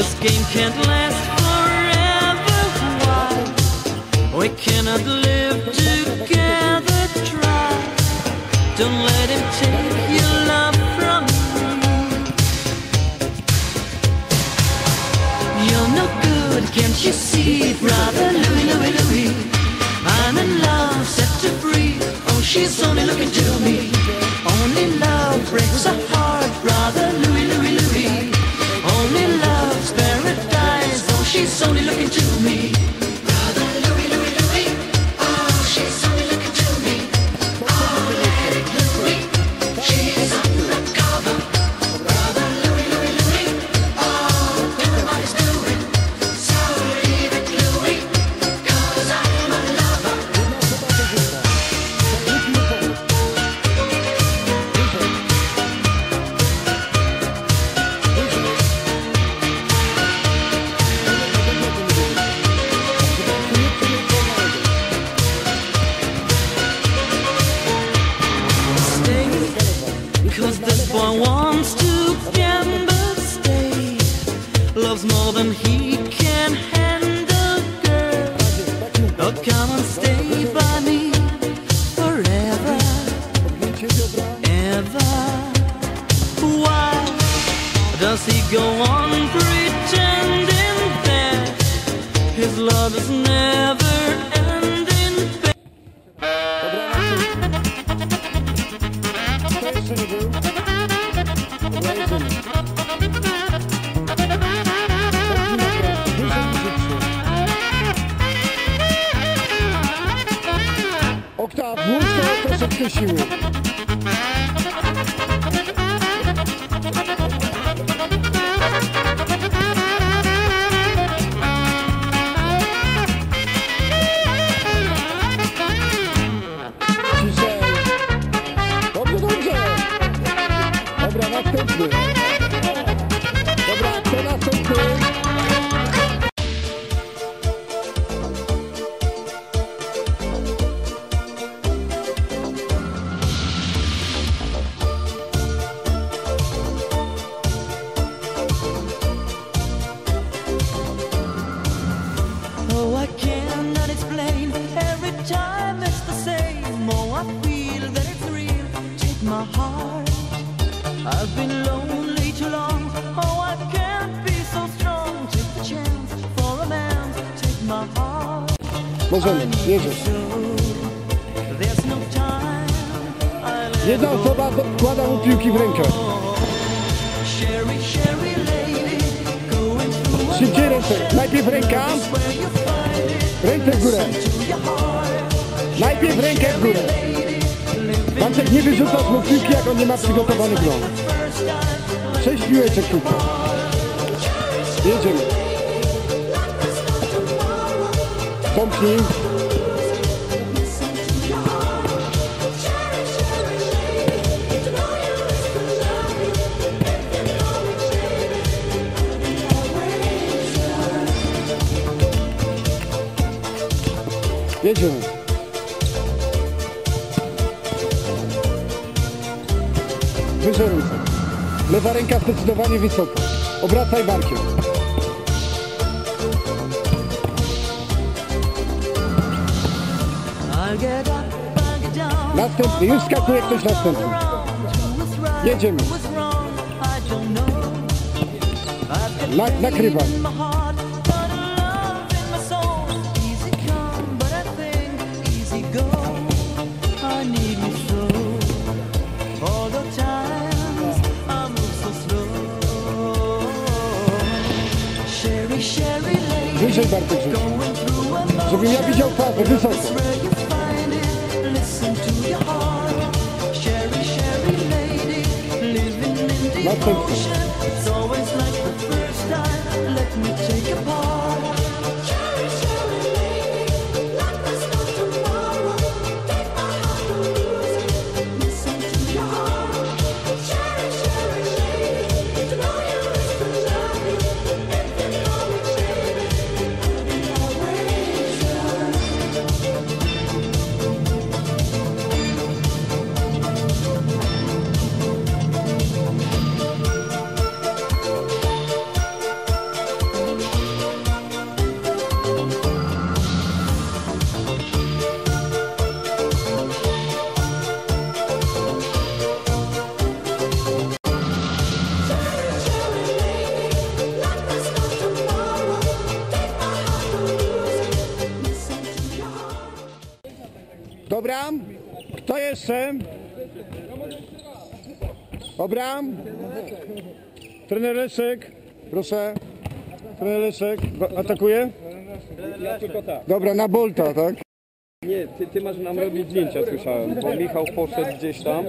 This game can't last forever. Why? We cannot live together. Try. Don't let him take your love from you. You're no good, can't you see, brother Louie, Louie, Louie? I'm in love, set to free. Oh, she's only looking to she's only looking to me. Cause this boy wants to gamble stay. Loves more than he can handle girl. Oh come and stay by me Forever, ever. Why does he go on pretending that His love is never Oktav, włóż to, to są siły. Możemy, jedziesz. No Jedna osoba wkłada mu piłki w rękę. Szybciej ręce. Najpierw ręka, ręce w górę. Najpierw rękę w górę. Wątek nie wyrzucasz mu piłki, jak on nie ma przygotowanych rąk. Sześć piłeczek tylko. Jedziemy. Pomknij. Jedziemy. Wyżej ręce. Lewa ręka zdecydowanie wysoko. Obracaj barkiem. Następny. Już skakuje ktoś następny. Jedziemy. Na, nakrywam. Wyżej Bartek rzuć. Żebym ja widział twarz, wysoko. Następny. Dobra. Kto jeszcze? Dobra. Trener Leszek, proszę. Trener Leszek, atakuje? Tak. Dobra, na Bolta, tak? Nie, ty, ty masz nam robić zdjęcia, słyszałem, bo Michał poszedł gdzieś tam